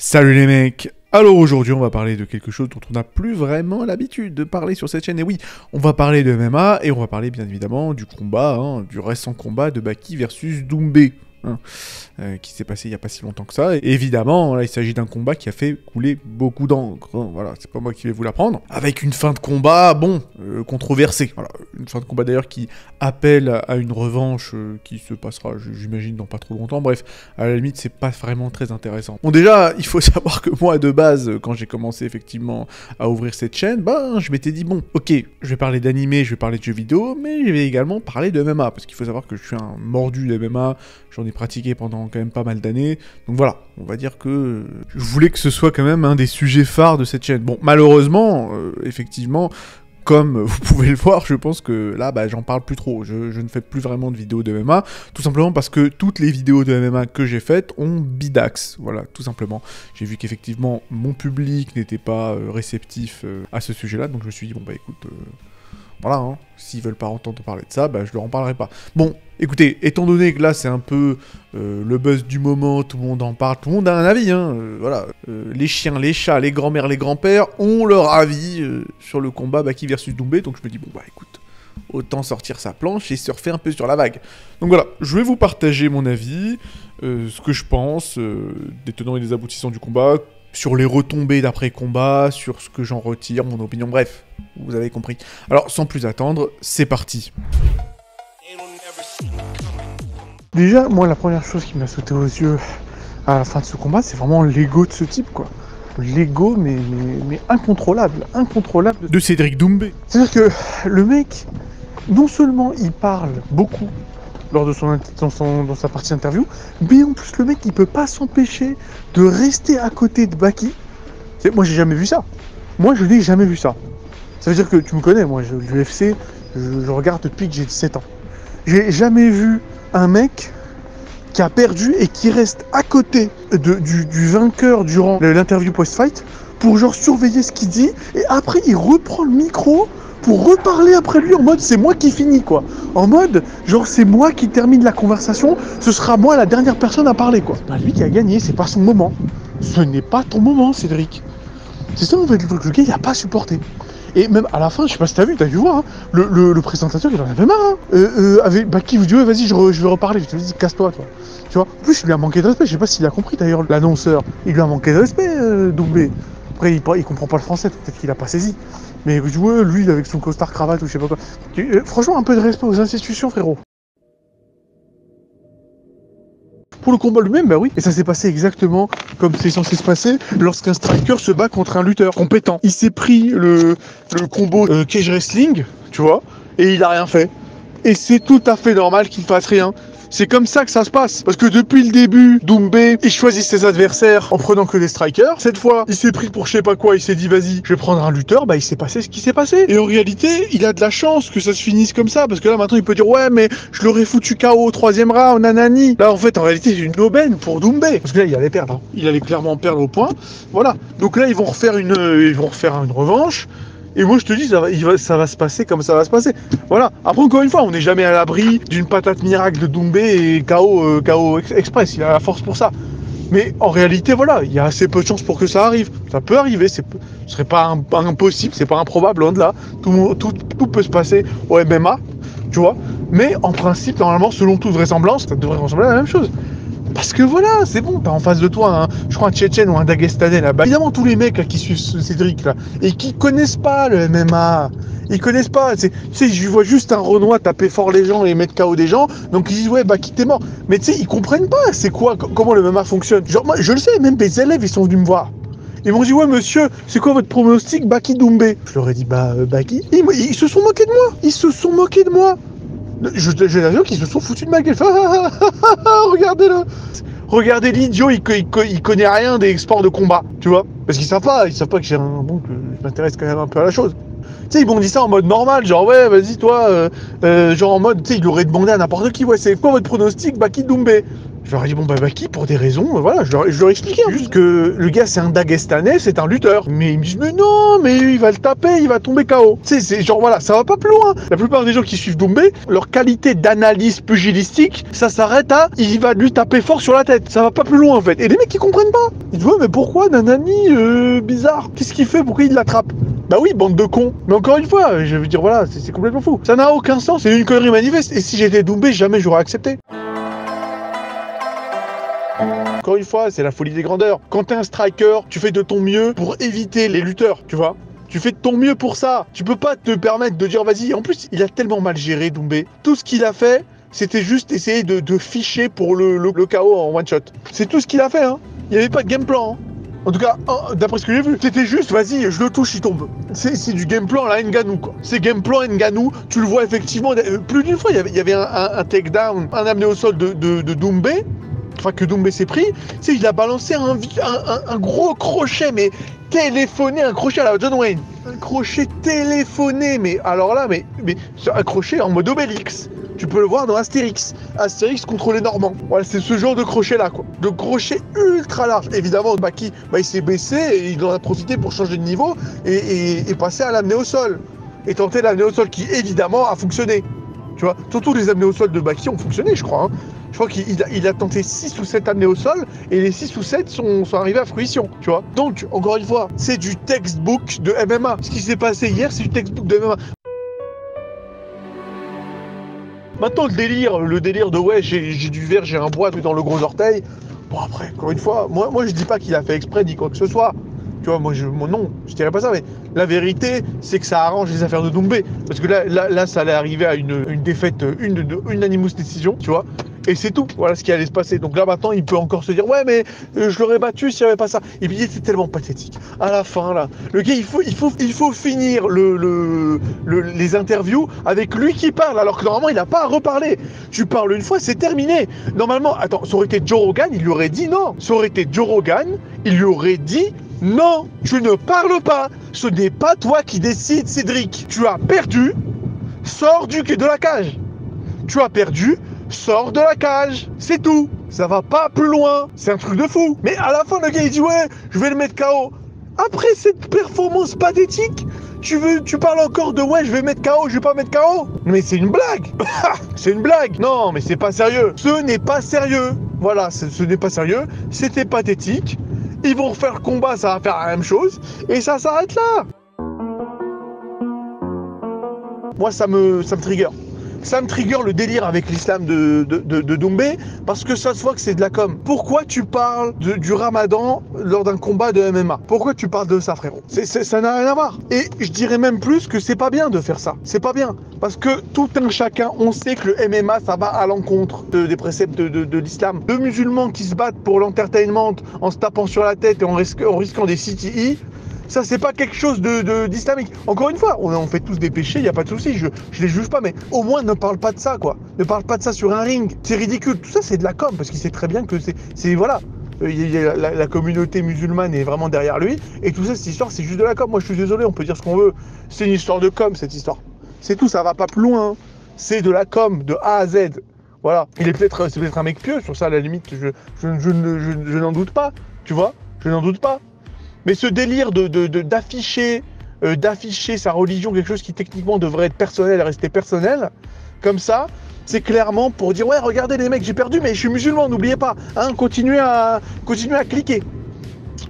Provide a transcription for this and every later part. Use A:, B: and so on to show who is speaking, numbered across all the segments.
A: Salut les mecs Alors aujourd'hui on va parler de quelque chose dont on n'a plus vraiment l'habitude de parler sur cette chaîne. Et oui, on va parler de MMA et on va parler bien évidemment du combat, hein, du récent combat de Baki versus Doumbé. Euh, qui s'est passé il n'y a pas si longtemps que ça. Évidemment, là, il s'agit d'un combat qui a fait couler beaucoup d'encre. Hein, voilà, c'est pas moi qui vais vous l'apprendre. Avec une fin de combat, bon, euh, controversée. Voilà, une fin de combat d'ailleurs qui appelle à une revanche euh, qui se passera, j'imagine, dans pas trop longtemps. Bref, à la limite, c'est pas vraiment très intéressant. Bon, déjà, il faut savoir que moi, de base, quand j'ai commencé effectivement à ouvrir cette chaîne, ben, je m'étais dit, bon, ok, je vais parler d'animé, je vais parler de jeux vidéo, mais je vais également parler de MMA, parce qu'il faut savoir que je suis un mordu de MMA, j'en ai pratiqué pendant quand même pas mal d'années. Donc voilà, on va dire que je voulais que ce soit quand même un des sujets phares de cette chaîne. Bon, malheureusement, euh, effectivement, comme vous pouvez le voir, je pense que là, bah, j'en parle plus trop. Je, ne fais plus vraiment de vidéos de MMA, tout simplement parce que toutes les vidéos de MMA que j'ai faites ont bidax. Voilà, tout simplement. J'ai vu qu'effectivement, mon public n'était pas euh, réceptif euh, à ce sujet-là, donc je me suis dit, bon bah écoute, voilà, hein, s'ils veulent pas entendre parler de ça, bah, je leur en parlerai pas. Bon, écoutez, étant donné que là c'est un peu euh, le buzz du moment, tout le monde en parle, tout le monde a un avis, hein, euh, voilà. Euh, les chiens, les chats, les grands-mères, les grands-pères ont leur avis sur le combat Baki versus Doumbé, donc je me dis, bon bah écoute, autant sortir sa planche et surfer un peu sur la vague. Donc voilà, je vais vous partager mon avis, ce que je pense, des tenants et des aboutissants du combat, sur les retombées d'après-combat, sur ce que j'en retire, mon opinion, bref, vous avez compris. Alors, sans plus attendre, c'est parti.
B: Déjà, moi, la première chose qui m'a sauté aux yeux à la fin de ce combat, c'est vraiment l'ego de ce type, quoi. L'ego, mais, mais, incontrôlable, incontrôlable.
A: De Cédric Doumbé.
B: C'est-à-dire que le mec, non seulement il parle beaucoup, lors de son, dans, sa partie interview. Mais en plus, le mec, il peut pas s'empêcher de rester à côté de Baki. Moi, j'ai jamais vu ça. Moi, je n'ai jamais vu ça. Ça veut dire que tu me connais, moi, l'UFC, je, je regarde depuis que j'ai 17 ans. J'ai jamais vu un mec qui a perdu et qui reste à côté du, vainqueur durant l'interview post-fight pour genre surveiller ce qu'il dit et après il reprend le micro pour reparler après lui en mode c'est moi qui finis quoi. En mode genre c'est moi qui termine la conversation, ce sera moi la dernière personne à parler quoi. Pas lui qui a gagné, c'est pas son moment. Ce n'est pas ton moment Cédric. C'est ça en fait le truc, le gars il a pas supporté. Et même à la fin, je sais pas si t'as vu, t'as vu voir, hein, le, le, présentateur il en avait marre. Hein. Euh, euh, avec, bah, qui vous dit vas-y je, je, vais reparler, je te dis casse-toi toi. Tu vois, en plus il lui a manqué de respect, je sais pas s'il a compris d'ailleurs l'annonceur, il lui a manqué de respect euh, doublé. Après il, il comprend pas le français, peut-être qu'il a pas saisi. Mais vois, lui, avec son costard cravate ou je sais pas quoi. Euh, franchement, un peu de respect aux institutions, frérot. Pour le combat lui-même, bah oui. Et ça s'est passé exactement comme c'est censé se passer lorsqu'un striker se bat contre un lutteur compétent. Il s'est pris le, combo euh, cage wrestling, tu vois, et il a rien fait. Et c'est tout à fait normal qu'il fasse rien. C'est comme ça que ça se passe. Parce que depuis le début, Doumbé, il choisit ses adversaires en prenant que des strikers. Cette fois, il s'est pris pour je sais pas quoi, il s'est dit vas-y, je vais prendre un lutteur, bah il s'est passé ce qui s'est passé. Et en réalité, il a de la chance que ça se finisse comme ça, parce que là maintenant il peut dire ouais mais je l'aurais foutu KO au troisième round, nanani. Là en fait en réalité c'est une aubaine pour Doumbé. Parce que là il allait perdre. Hein. Il allait clairement perdre au point. Voilà. Donc là ils vont refaire une, ils vont refaire une revanche. Et moi, je te dis, ça va, ça va se passer comme ça va se passer. Voilà. Après, encore une fois, on n'est jamais à l'abri d'une patate miracle de Doumbé et KO, euh, Express. Il a la force pour ça. Mais en réalité, voilà, il y a assez peu de chances pour que ça arrive. Ça peut arriver, ce serait pas impossible, c'est pas improbable, loin de là. Tout, tout, tout, peut se passer au MMA, tu vois. Mais en principe, normalement, selon toute vraisemblance, ça devrait ressembler à la même chose. Parce que voilà, c'est bon, t'as en face de toi, je crois un Tchétchène ou un Dagestanais là-bas. Évidemment, tous les mecs qui suivent Cédric là, et qui connaissent pas le MMA, ils connaissent pas. Tu sais, je vois juste un Renoir taper fort les gens et mettre KO des gens, donc ils disent ouais, bah t'es mort. Mais tu sais, ils comprennent pas c'est quoi, comment le MMA fonctionne. Genre, moi, je le sais, même mes élèves, ils sont venus me voir. Ils m'ont dit ouais monsieur, c'est quoi votre pronostic Baki Doumbé? Je leur ai dit bah euh, Baki. ils, se sont moqués de moi. Ils se sont moqués de moi. J'ai l'impression qu'ils se sont foutus de ma gueule. Regardez-le. Regardez l'idiot, il, connaît rien des sports de combat, tu vois. Parce qu'ils savent pas, ils savent pas que j'ai un bon, que je m'intéresse quand même un peu à la chose. sais, ils m'ont dit ça en mode normal, genre ouais, vas-y toi, euh, euh, genre en mode, tu sais, il aurait demandé à n'importe qui, ouais, c'est quoi votre pronostic, Baki Doumbé? Je leur ai dit bon bah Baki pour des raisons, euh, voilà, je leur, ai expliqué hein, juste que le gars c'est un Dagestanais, c'est un lutteur. Mais ils me disent mais non, mais il va le taper, il va tomber KO. C'est genre voilà, ça va pas plus loin. La plupart des gens qui suivent Doumbé, leur qualité d'analyse pugilistique, ça s'arrête à il va lui taper fort sur la tête. Ça va pas plus loin en fait. Et les mecs ils comprennent pas. Ils disent ouais mais pourquoi Nanani euh, bizarre? Qu'est-ce qu'il fait? Pourquoi il l'attrape? Bah oui, bande de cons. Mais encore une fois, je veux dire voilà, c'est complètement fou. Ça n'a aucun sens, c'est une connerie manifeste. Et si j'étais Doumbé, jamais j'aurais accepté. Encore une fois, c'est la folie des grandeurs. Quand t'es un striker, tu fais de ton mieux pour éviter les lutteurs, tu vois. Tu fais de ton mieux pour ça. Tu peux pas te permettre de dire vas-y. En plus, il a tellement mal géré Doumbé. Tout ce qu'il a fait, c'était juste essayer de, de ficher pour le, le, en one shot. C'est tout ce qu'il a fait. Hein. Il n'y avait pas de game plan. hein. En tout cas, d'après ce que j'ai vu, c'était juste, vas-y, je le touche, il tombe. C'est du game plan la Nganou, quoi. C'est game plan Nganou, tu le vois effectivement, euh, plus d'une fois, il y avait, il y avait un, un, un takedown, un amené au sol de, de, de Doumbé, enfin que Doumbé s'est pris, tu sais, il a balancé un, gros crochet, mais téléphoné, un crochet à la John Wayne. Un crochet téléphoné, mais alors là, mais, mais un crochet en mode Obélix. Tu peux le voir dans Astérix. Astérix contre les Normands. Voilà, c'est ce genre de crochet-là, quoi. De crochet ultra large. Évidemment, Baki, bah, il s'est baissé et il en a profité pour changer de niveau et, passer à l'amener au sol. Et tenter l'amener au sol qui, évidemment, a fonctionné. Tu vois, surtout les amenés au sol de Baki ont fonctionné, je crois. hein. Je crois qu'il il a, tenté 6 ou 7 amenés au sol et les 6 ou 7 sont, arrivés à fruition, tu vois. Donc, encore une fois, c'est du textbook de MMA. Ce qui s'est passé hier, c'est du textbook de MMA. Maintenant, le délire, le délire de ouais, j'ai j'ai du verre, j'ai un bois dans le gros orteil. Bon, après, encore une fois, moi, moi je dis pas qu'il a fait exprès ni quoi que ce soit. Tu vois, moi, je, moi, non, je dirais pas ça, mais la vérité, c'est que ça arrange les affaires de Doumbé. Parce que là, là, ça allait arriver à une, une défaite, une, une, unanimous décision, tu vois. Et c'est tout, voilà ce qui allait se passer. Donc là maintenant, il peut encore se dire ouais, mais euh, je l'aurais battu s'il n'y avait pas ça. Et puis c'est tellement pathétique. À la fin là, le gars, il faut, il faut, il faut finir le, le- les interviews avec lui qui parle, alors que normalement il n'a pas à reparler. Tu parles une fois, c'est terminé. Normalement, attends, ça aurait été Joe Rogan, il lui aurait dit non. Ça aurait été Joe Rogan, il lui aurait dit non, tu ne parles pas. Ce n'est pas toi qui décides, Cédric. Tu as perdu. Sors du de la cage. Tu as perdu. Sors de la cage. C'est tout. Ça va pas plus loin. C'est un truc de fou. Mais à la fin, le gars il dit ouais, je vais le mettre KO. Après cette performance pathétique, tu veux, tu parles encore de ouais, je vais mettre KO, je vais pas mettre KO. Mais c'est une blague. c'est une blague. Non, mais c'est pas sérieux. Ce n'est pas sérieux. Voilà, ce, ce n'est pas sérieux. C'était pathétique. Ils vont refaire le combat, ça va faire la même chose. Et ça s'arrête là. Moi, ça me, ça me trigger. Ça me trigger le délire avec l'islam de, de, parce que ça se voit que c'est de la com. Pourquoi tu parles du ramadan lors d'un combat de MMA Pourquoi tu parles de ça, frérot? Ça n'a rien à voir. Et je dirais même plus que c'est pas bien de faire ça. C'est pas bien. Parce que tout un chacun, on sait que le MMA, ça va à l'encontre de- des préceptes de, l'islam. Deux musulmans qui se battent pour l'entertainment en se tapant sur la tête et en risquant des CTI, ça, c'est pas quelque chose de, de- d'islamique. Encore une fois, on, fait tous des péchés, il n'y a pas de souci, je, je les juge pas, mais au moins ne parle pas de ça, quoi. Ne parle pas de ça sur un ring. C'est ridicule. Tout ça, c'est de la com, parce qu'il sait très bien que c'est. voilà. Euh, la, communauté musulmane est vraiment derrière lui, et tout ça, cette histoire, c'est juste de la com. Moi, je suis désolé, on peut dire ce qu'on veut. C'est une histoire de com, cette histoire. C'est tout, ça va pas plus loin. hein. C'est de la com, de A à Z. Voilà. Il est peut-être peut-être un mec pieux, sur ça, à la limite, je, je- je n'en doute pas. Tu vois Je n'en doute pas. Mais ce délire euh, d'afficher sa religion, quelque chose qui techniquement devrait être personnel et rester personnel, comme ça, c'est clairement pour dire ouais, regardez les mecs, j'ai perdu, mais je suis musulman, n'oubliez pas, hein, continuez à, continuez à cliquer.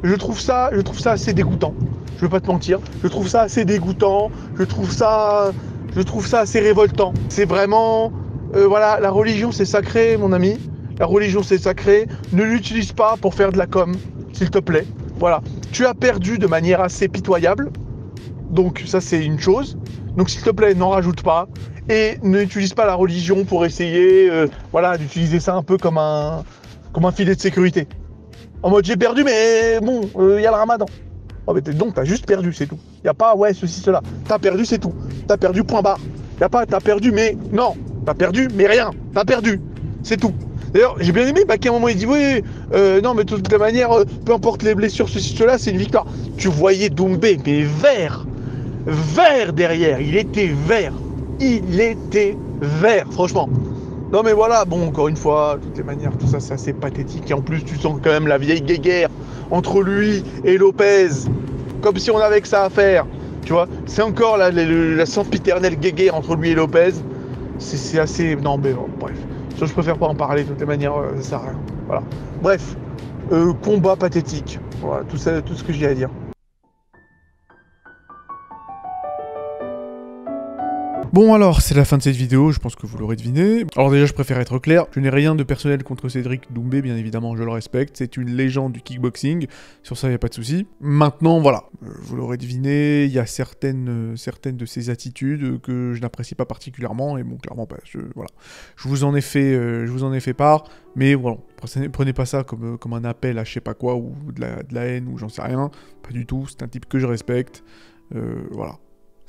B: Je trouve ça, je trouve ça assez dégoûtant. Je vais pas te mentir, je trouve ça assez dégoûtant. Je trouve ça, je trouve ça assez révoltant. C'est vraiment, euh, voilà, la religion c'est sacré, mon ami. La religion c'est sacré. Ne l'utilise pas pour faire de la com, s'il te plaît. Voilà. Tu as perdu de manière assez pitoyable. Donc ça c'est une chose. Donc s'il te plaît, n'en rajoute pas. Et n'utilise pas la religion pour essayer euh, voilà, d'utiliser ça un peu comme un, comme un filet de sécurité. En mode j'ai perdu mais bon, il y a le ramadan. Oh, mais donc t'as juste perdu, c'est tout. Y a pas ouais ceci, cela. T'as perdu, c'est tout. T'as perdu, point barre. Y a pas t'as perdu, mais non. T'as perdu, mais rien. T'as perdu. C'est tout. D'ailleurs, j'ai bien aimé, bah, qu'à un moment il dit oui, euh, non, mais de toute manière, euh, peu importe les blessures, ceci, cela, c'est une victoire. Tu voyais Doumbé, mais vert, vert derrière. Il était vert. Il était vert, franchement. Non mais voilà, bon, encore une fois, de toutes les manières, tout ça c'est assez pathétique. Et en plus, tu sens quand même la vieille guéguerre entre lui et Lopez. Comme si on avait que ça à faire. Tu vois, c'est encore la, la, la sempiternelle guéguerre entre lui et Lopez. C'est assez... Non mais bon, bref. Je préfère pas en parler, de toutes les manières, euh, ça sert à rien. Bref, euh, combat pathétique. Voilà, tout ce que j'ai à dire.
A: Bon alors, c'est la fin de cette vidéo, je pense que vous l'aurez deviné. Alors déjà, je préfère être clair, je n'ai rien de personnel contre Cédric Doumbé, bien évidemment, je le respecte, c'est une légende du kickboxing, sur ça, il n'y a pas de souci. Maintenant, voilà, euh, vous l'aurez deviné, il y a certaines, euh, de ses attitudes que je n'apprécie pas particulièrement, et bon, clairement, je, voilà. Je vous en ai fait, euh, je vous en ai fait part, mais voilà, prenez, pas ça comme, un appel à je sais pas quoi, ou de la haine, ou j'en sais rien, pas du tout, c'est un type que je respecte, voilà.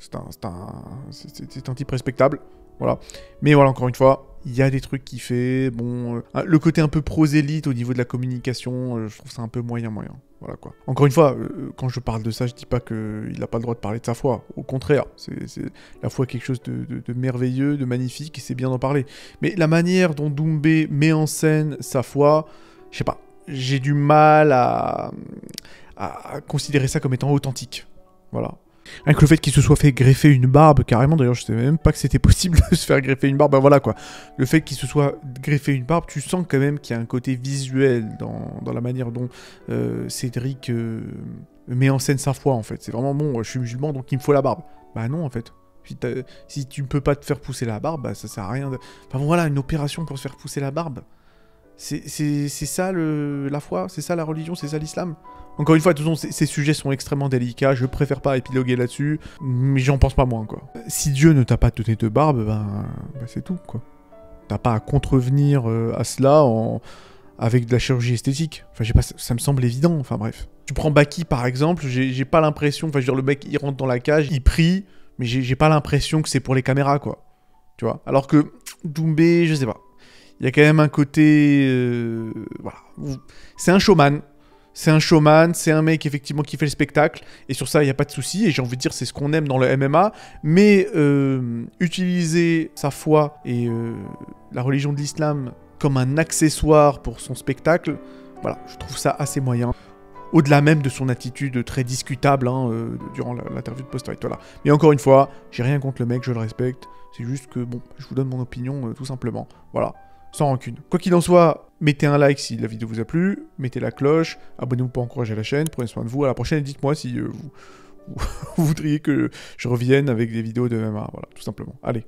A: C'est un, un, un, type respectable. Voilà. Mais voilà, encore une fois, il y a des trucs qu'il fait. Bon, euh, le côté un peu prosélite au niveau de la communication, euh, je trouve ça un peu moyen, moyen. Voilà quoi. Encore une fois, euh, quand je parle de ça, je dis pas qu'il n'a pas le droit de parler de sa foi. Au contraire, c'est la foi quelque chose de, merveilleux, de magnifique, et c'est bien d'en parler. Mais la manière dont Doumbé met en scène sa foi, je sais pas. J'ai du mal à, à considérer ça comme étant authentique. Voilà. Avec le fait qu'il se soit fait greffer une barbe, carrément, d'ailleurs, je savais même pas que c'était possible de se faire greffer une barbe, ben voilà quoi. Le fait qu'il se soit greffé une barbe, tu sens quand même qu'il y a un côté visuel dans, la manière dont euh, Cédric euh, met en scène sa foi, en fait. C'est vraiment bon, je suis musulman, donc il me faut la barbe. Bah non, en fait. Si, tu ne peux pas te faire pousser la barbe, bah ça sert à rien de... Enfin voilà, une opération pour se faire pousser la barbe. C'est ça le, la foi C'est ça la religion C'est ça l'islam? Encore une fois, de toute façon, ces sujets sont extrêmement délicats, je préfère pas épiloguer là-dessus, mais j'en pense pas moins, quoi. Si Dieu ne t'a pas donné de barbe, ben, ben c'est tout, quoi. T'as pas à contrevenir euh, à cela avec de la chirurgie esthétique. Enfin, pas, ça me semble évident, enfin bref. Tu prends Baki, par exemple, j'ai pas l'impression, enfin, je veux dire, le mec, il rentre dans la cage, il prie, mais j'ai pas l'impression que c'est pour les caméras, quoi. Tu vois? Alors que Doumbé, je sais pas. Il y a quand même un côté... Euh, voilà. C'est un showman, c'est un showman, c'est un mec effectivement qui fait le spectacle, et sur ça il n'y a pas de souci, et j'ai envie de dire c'est ce qu'on aime dans le MMA, mais euh, utiliser sa foi et euh, la religion de l'islam comme un accessoire pour son spectacle, voilà, je trouve ça assez moyen. Au-delà même de son attitude très discutable hein, durant l'interview de post voilà. Mais encore une fois, j'ai rien contre le mec, je le respecte, c'est juste que bon, je vous donne mon opinion tout simplement, voilà sans rancune. Quoi qu'il en soit, mettez un like si la vidéo vous a plu, mettez la cloche, abonnez-vous pour encourager la chaîne, prenez soin de vous, à la prochaine et dites-moi si euh, vous, voudriez que je revienne avec des vidéos de MMA, voilà, tout simplement. Allez,